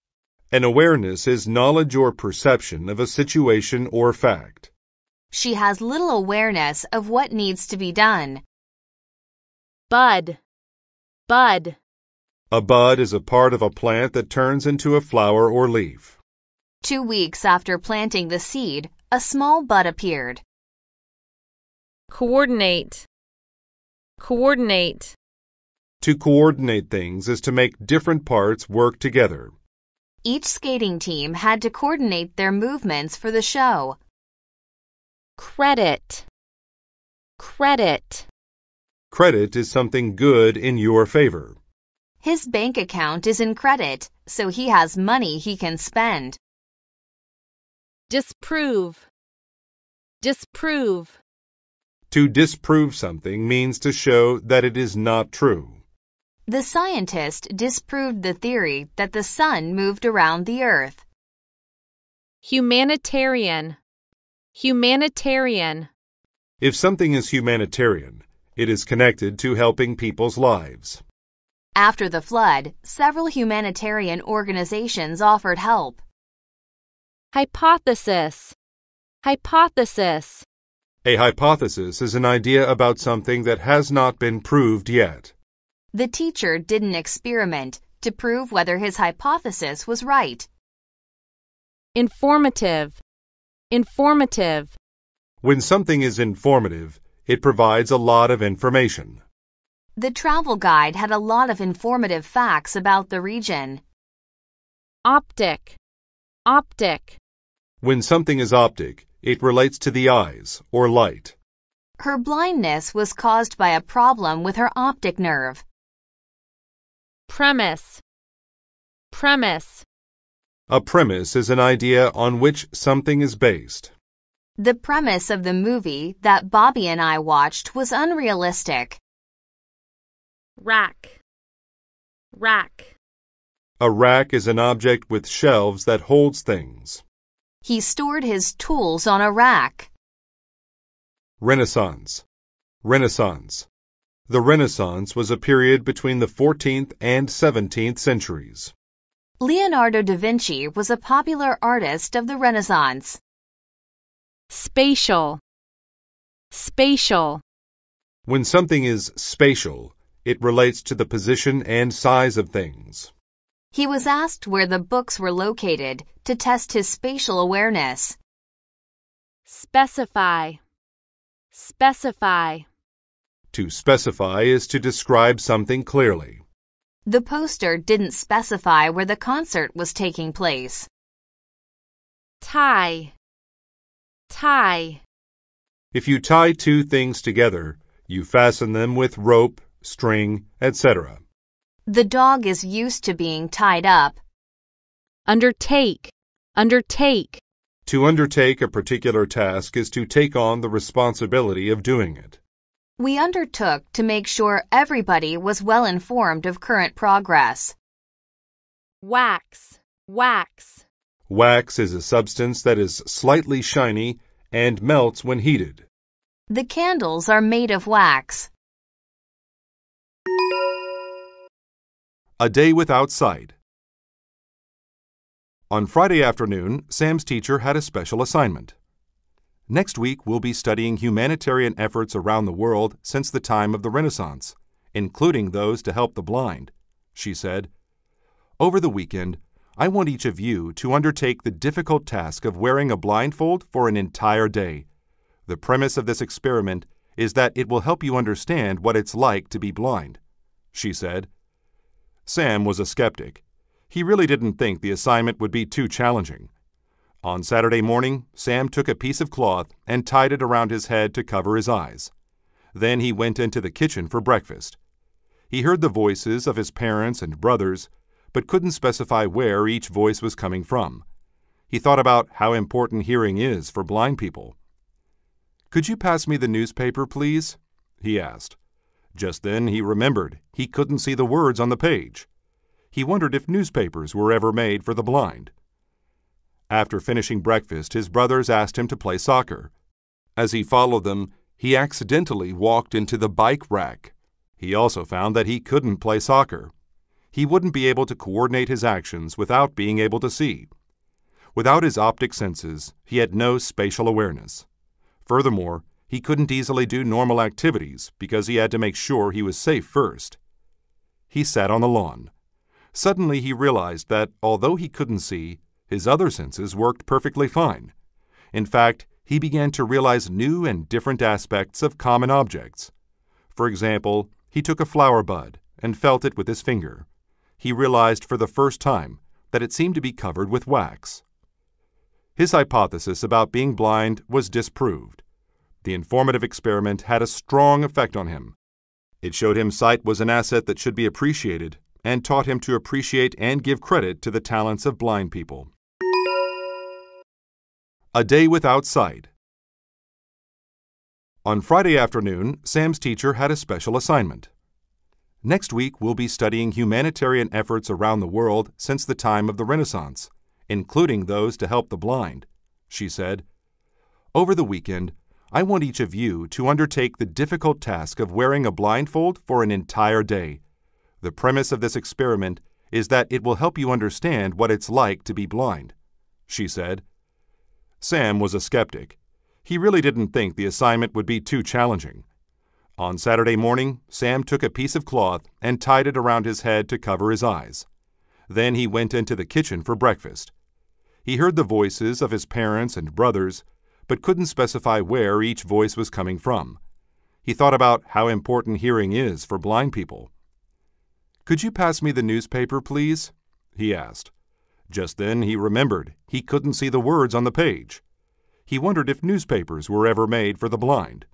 An awareness is knowledge or perception of a situation or fact. She has little awareness of what needs to be done. Bud. Bud. A bud is a part of a plant that turns into a flower or leaf. Two weeks after planting the seed, a small bud appeared. Coordinate. Coordinate. To coordinate things is to make different parts work together. Each skating team had to coordinate their movements for the show. Credit. Credit. Credit is something good in your favor. His bank account is in credit, so he has money he can spend. Disprove. Disprove. To disprove something means to show that it is not true. The scientist disproved the theory that the sun moved around the earth. Humanitarian. Humanitarian. If something is humanitarian, it is connected to helping people's lives. After the flood, several humanitarian organizations offered help. Hypothesis. Hypothesis. A hypothesis is an idea about something that has not been proved yet. The teacher did an experiment to prove whether his hypothesis was right. Informative. Informative. When something is informative, it provides a lot of information. The travel guide had a lot of informative facts about the region. Optic. Optic. When something is optic, it relates to the eyes or light. Her blindness was caused by a problem with her optic nerve. Premise. Premise. A premise is an idea on which something is based. The premise of the movie that Bobby and I watched was unrealistic. Rack. Rack. A rack is an object with shelves that holds things. He stored his tools on a rack. Renaissance. Renaissance. The Renaissance was a period between the 14th and 17th centuries. Leonardo da Vinci was a popular artist of the Renaissance. Spatial. Spatial. When something is spatial, it relates to the position and size of things. He was asked where the books were located to test his spatial awareness. Specify. Specify. To specify is to describe something clearly. The poster didn't specify where the concert was taking place. Tie. Tie. If you tie two things together, you fasten them with rope, string, etc. The dog is used to being tied up. Undertake. Undertake. To undertake a particular task is to take on the responsibility of doing it. We undertook to make sure everybody was well informed of current progress. Wax. Wax. Wax is a substance that is slightly shiny and melts when heated. The candles are made of wax. A day without sight. On Friday afternoon, Sam's teacher had a special assignment. Next week, we'll be studying humanitarian efforts around the world since the time of the Renaissance, including those to help the blind, she said. Over the weekend, I want each of you to undertake the difficult task of wearing a blindfold for an entire day. The premise of this experiment is that it will help you understand what it's like to be blind, she said. Sam was a skeptic. He really didn't think the assignment would be too challenging. On Saturday morning, Sam took a piece of cloth and tied it around his head to cover his eyes. Then he went into the kitchen for breakfast. He heard the voices of his parents and brothers, but couldn't specify where each voice was coming from. He thought about how important hearing is for blind people. Could you pass me the newspaper, please? he asked. Just then he remembered he couldn't see the words on the page. He wondered if newspapers were ever made for the blind. After finishing breakfast, his brothers asked him to play soccer. As he followed them, he accidentally walked into the bike rack. He also found that he couldn't play soccer. He wouldn't be able to coordinate his actions without being able to see. Without his optic senses, he had no spatial awareness. Furthermore, he couldn't easily do normal activities because he had to make sure he was safe first. He sat on the lawn. Suddenly he realized that although he couldn't see, his other senses worked perfectly fine. In fact, he began to realize new and different aspects of common objects. For example, he took a flower bud and felt it with his finger. He realized for the first time that it seemed to be covered with wax. His hypothesis about being blind was disproved. The informative experiment had a strong effect on him. It showed him sight was an asset that should be appreciated and taught him to appreciate and give credit to the talents of blind people. A Day Without Sight. On Friday afternoon, Sam's teacher had a special assignment. Next week, we'll be studying humanitarian efforts around the world since the time of the Renaissance, including those to help the blind, she said. Over the weekend, I want each of you to undertake the difficult task of wearing a blindfold for an entire day. The premise of this experiment is that it will help you understand what it's like to be blind, she said. Sam was a skeptic. He really didn't think the assignment would be too challenging. On Saturday morning, Sam took a piece of cloth and tied it around his head to cover his eyes. Then he went into the kitchen for breakfast. He heard the voices of his parents and brothers, but couldn't specify where each voice was coming from. He thought about how important hearing is for blind people. Could you pass me the newspaper, please? he asked. Just then he remembered he couldn't see the words on the page. He wondered if newspapers were ever made for the blind.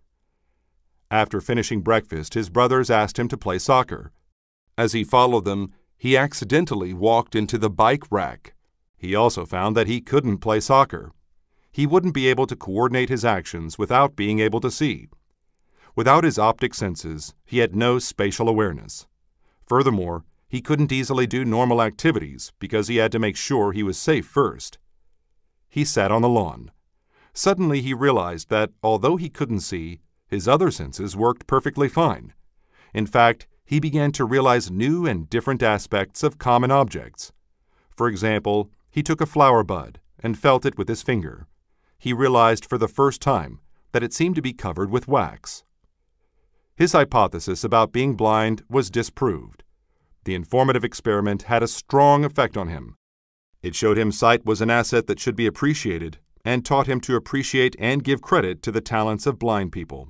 After finishing breakfast, his brothers asked him to play soccer. As he followed them, he accidentally walked into the bike rack. He also found that he couldn't play soccer. He wouldn't be able to coordinate his actions without being able to see. Without his optic senses, he had no spatial awareness. Furthermore, he couldn't easily do normal activities because he had to make sure he was safe first. He sat on the lawn. Suddenly he realized that although he couldn't see, his other senses worked perfectly fine. In fact, he began to realize new and different aspects of common objects. For example, he took a flower bud and felt it with his finger. He realized for the first time that it seemed to be covered with wax. His hypothesis about being blind was disproved. The informative experiment had a strong effect on him. It showed him sight was an asset that should be appreciated and taught him to appreciate and give credit to the talents of blind people.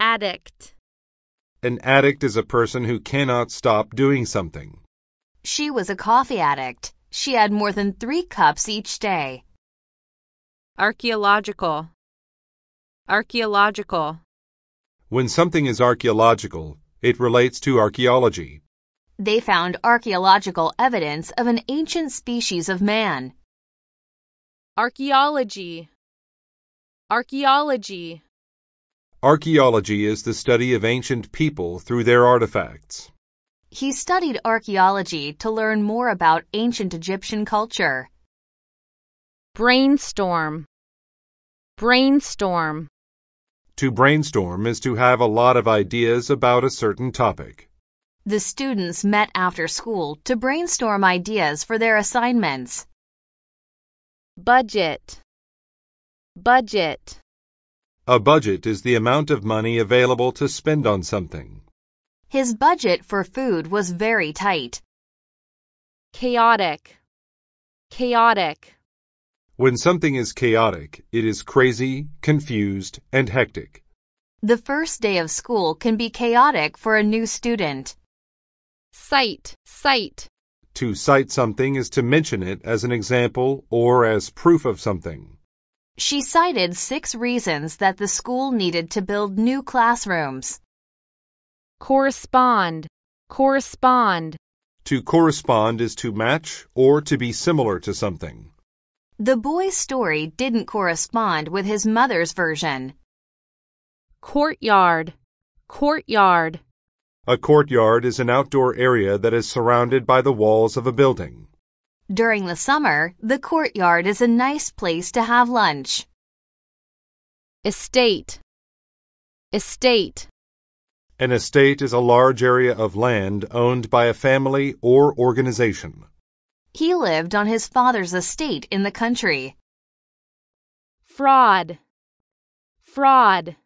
Addict. An addict is a person who cannot stop doing something. She was a coffee addict. She had more than three cups each day. Archaeological. Archaeological. When something is archaeological, it relates to archaeology. They found archaeological evidence of an ancient species of man. Archaeology. Archaeology. Archaeology is the study of ancient people through their artifacts. He studied archaeology to learn more about ancient Egyptian culture. Brainstorm. Brainstorm. To brainstorm is to have a lot of ideas about a certain topic. The students met after school to brainstorm ideas for their assignments. budget, budget, A budget is the amount of money available to spend on something. His budget for food was very tight. chaotic, chaotic, When something is chaotic, it is crazy, confused, and hectic. The first day of school can be chaotic for a new student. cite, cite, To cite something is to mention it as an example or as proof of something. She cited six reasons that the school needed to build new classrooms. Correspond, correspond, To correspond is to match or to be similar to something. The boy's story didn't correspond with his mother's version. courtyard, courtyard, A courtyard is an outdoor area that is surrounded by the walls of a building. During the summer, the courtyard is a nice place to have lunch. estate, estate, An estate is a large area of land owned by a family or organization. He lived on his father's estate in the country. fraud, fraud,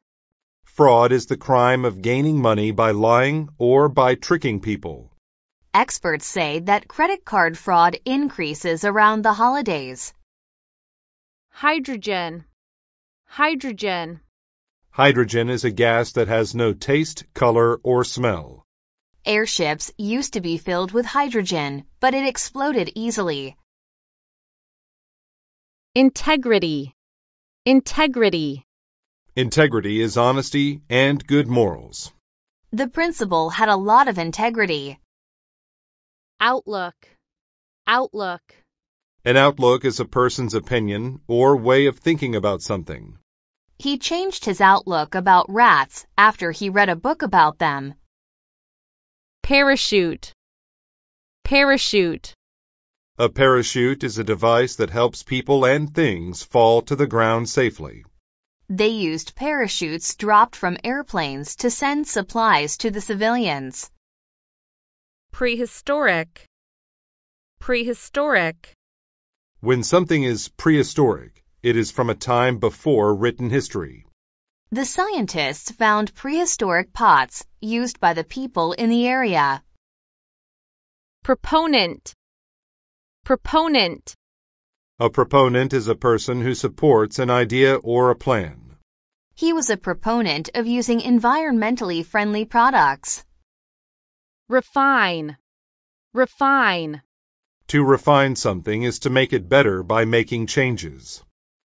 Fraud is the crime of gaining money by lying or by tricking people. Experts say that credit card fraud increases around the holidays. hydrogen, hydrogen, Hydrogen is a gas that has no taste, color, or smell. Airships used to be filled with hydrogen, but it exploded easily. integrity, integrity, Integrity is honesty and good morals. The principal had a lot of integrity. outlook, outlook, An outlook is a person's opinion or way of thinking about something. He changed his outlook about rats after he read a book about them. parachute, parachute, A parachute is a device that helps people and things fall to the ground safely. They used parachutes dropped from airplanes to send supplies to the civilians. prehistoric, prehistoric, When something is prehistoric, it is from a time before written history. The scientists found prehistoric pots used by the people in the area. proponent, proponent, A proponent is a person who supports an idea or a plan. He was a proponent of using environmentally friendly products. refine, refine, To refine something is to make it better by making changes.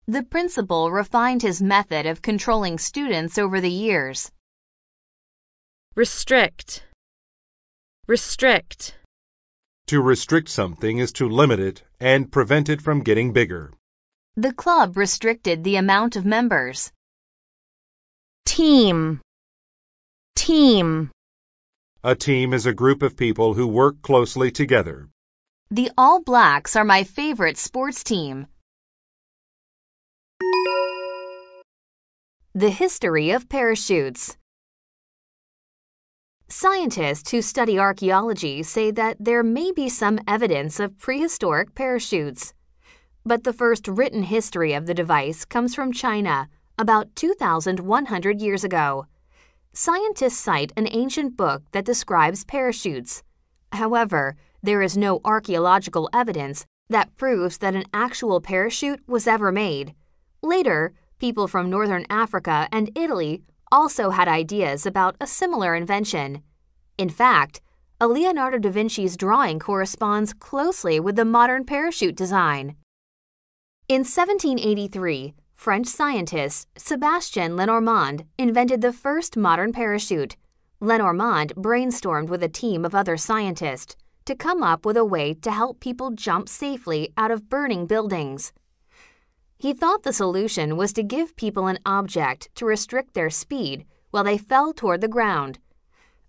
The principal refined his method of controlling students over the years. restrict, restrict, To restrict something is to limit it and prevent it from getting bigger. The club restricted the amount of members. team, team, A team is a group of people who work closely together. The All Blacks are my favorite sports team. The history of parachutes. Scientists who study archaeology say that there may be some evidence of prehistoric parachutes. But the first written history of the device comes from China, about 2,100 years ago. Scientists cite an ancient book that describes parachutes. However, there is no archaeological evidence that proves that an actual parachute was ever made. Later, people from northern Africa and Italy also had ideas about a similar invention. In fact, a Leonardo da Vinci's drawing corresponds closely with the modern parachute design. In 1783, French scientist Sebastien Lenormand invented the first modern parachute. Lenormand brainstormed with a team of other scientists to come up with a way to help people jump safely out of burning buildings. He thought the solution was to give people an object to restrict their speed while they fell toward the ground.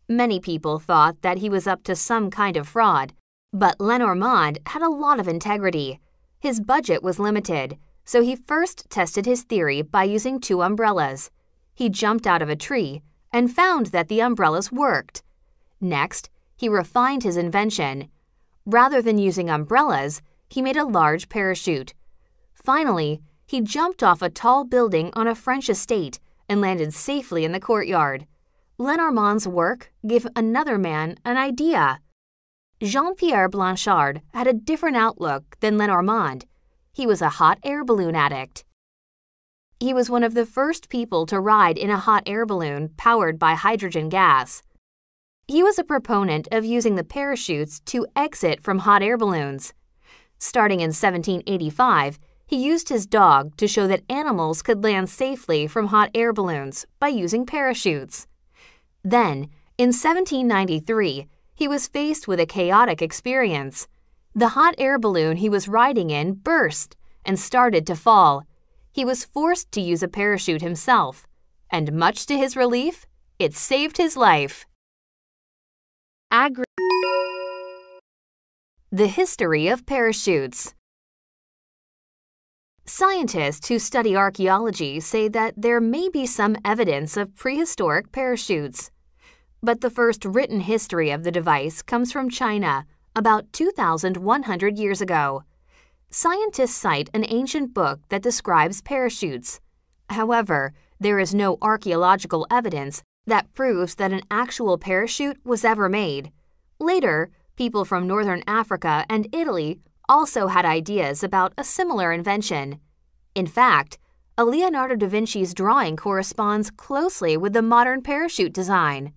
Many people thought that he was up to some kind of fraud, but Lenormand had a lot of integrity. His budget was limited, so he first tested his theory by using two umbrellas. He jumped out of a tree and found that the umbrellas worked. Next, he refined his invention. Rather than using umbrellas, he made a large parachute. Finally, he jumped off a tall building on a French estate and landed safely in the courtyard. Lenormand's work gave another man an idea. Jean Pierre Blanchard had a different outlook than Lenormand. He was a hot air balloon addict. He was one of the first people to ride in a hot air balloon powered by hydrogen gas. He was a proponent of using the parachutes to exit from hot air balloons. Starting in 1785, he used his dog to show that animals could land safely from hot air balloons by using parachutes. Then, in 1793, he was faced with a chaotic experience. The hot air balloon he was riding in burst and started to fall. He was forced to use a parachute himself, and much to his relief, it saved his life. Agri- The history of parachutes. Scientists who study archaeology say that there may be some evidence of prehistoric parachutes. But the first written history of the device comes from China, about 2,100 years ago. Scientists cite an ancient book that describes parachutes. However, there is no archaeological evidence that proves that an actual parachute was ever made. Later, people from northern Africa and Italy also had ideas about a similar invention. In fact, a Leonardo da Vinci's drawing corresponds closely with the modern parachute design.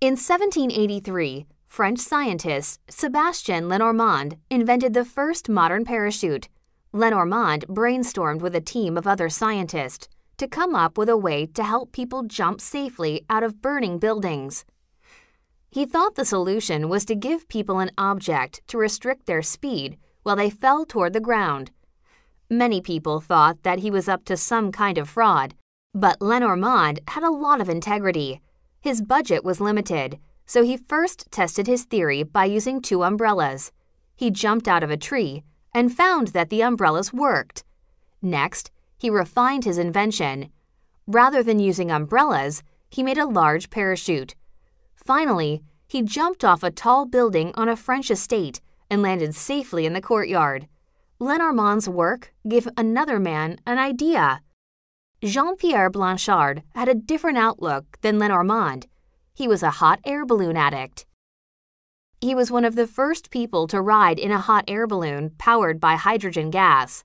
In 1783, French scientist Sebastien Lenormand invented the first modern parachute. Lenormand brainstormed with a team of other scientists to come up with a way to help people jump safely out of burning buildings. He thought the solution was to give people an object to restrict their speed while they fell toward the ground. Many people thought that he was up to some kind of fraud, but Lenormand had a lot of integrity. His budget was limited, so he first tested his theory by using two umbrellas. He jumped out of a tree and found that the umbrellas worked. Next, he refined his invention. Rather than using umbrellas, he made a large parachute. Finally, he jumped off a tall building on a French estate and landed safely in the courtyard. Lenormand's work gave another man an idea. Jean Pierre Blanchard had a different outlook than Lenormand. He was a hot air balloon addict. He was one of the first people to ride in a hot air balloon powered by hydrogen gas.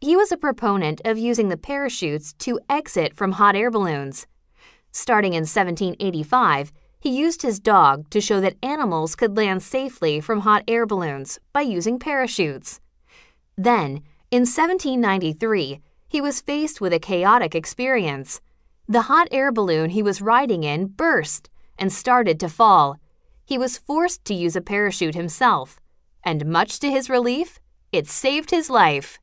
He was a proponent of using the parachutes to exit from hot air balloons. Starting in 1785, he used his dog to show that animals could land safely from hot air balloons by using parachutes. Then, in 1793, he was faced with a chaotic experience. The hot air balloon he was riding in burst and started to fall. He was forced to use a parachute himself, and much to his relief, it saved his life.